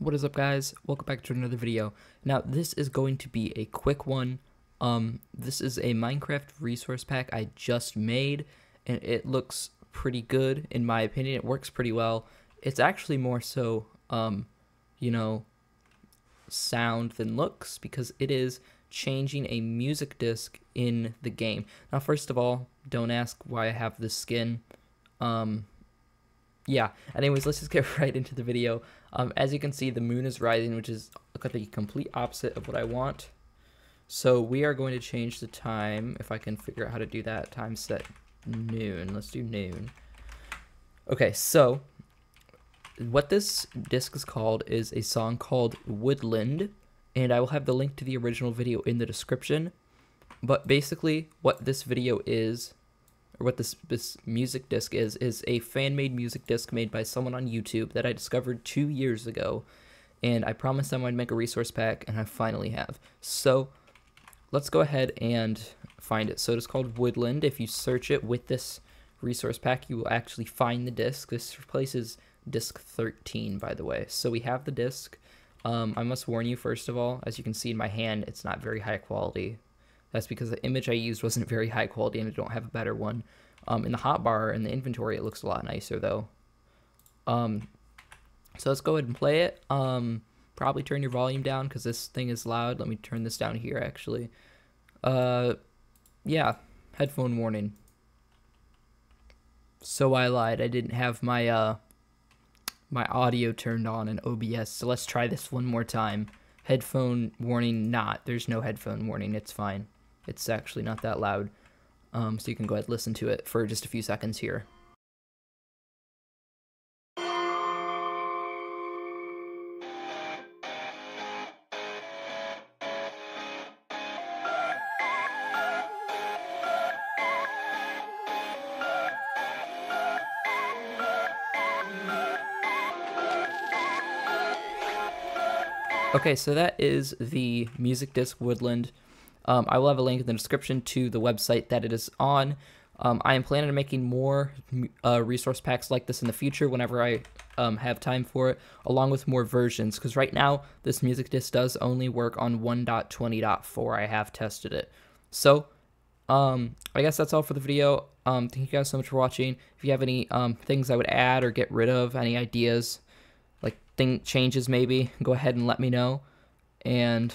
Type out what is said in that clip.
What is up guys? Welcome back to another video. Now this is going to be a quick one. Um, this is a Minecraft resource pack I just made and it looks pretty good in my opinion. It works pretty well. It's actually more so, um, you know, sound than looks because it is changing a music disc in the game. Now first of all, don't ask why I have this skin. Um, yeah, anyways, let's just get right into the video. Um, as you can see, the moon is rising, which is the complete opposite of what I want. So we are going to change the time, if I can figure out how to do that. Time set noon. Let's do noon. Okay, so what this disc is called is a song called Woodland, and I will have the link to the original video in the description. But basically, what this video is or what this this music disc is is a fan-made music disc made by someone on YouTube that I discovered 2 years ago and I promised them I'd make a resource pack and I finally have. So, let's go ahead and find it. So, it's called Woodland. If you search it with this resource pack, you will actually find the disc. This replaces disc 13 by the way. So, we have the disc. Um, I must warn you first of all, as you can see in my hand, it's not very high quality. That's because the image I used wasn't very high quality and I don't have a better one. Um, in the hotbar in the inventory, it looks a lot nicer though. Um, so let's go ahead and play it. Um, probably turn your volume down because this thing is loud. Let me turn this down here actually. Uh, yeah, headphone warning. So I lied. I didn't have my uh my audio turned on in OBS. So let's try this one more time. Headphone warning not. There's no headphone warning. It's fine. It's actually not that loud. Um, so you can go ahead and listen to it for just a few seconds here. Okay, so that is the music disc Woodland. Um, I will have a link in the description to the website that it is on. Um, I am planning on making more uh, resource packs like this in the future whenever I um, have time for it, along with more versions. Because right now, this music disc does only work on 1.20.4. I have tested it. So, um, I guess that's all for the video. Um, thank you guys so much for watching. If you have any um, things I would add or get rid of, any ideas, like thing changes maybe, go ahead and let me know. And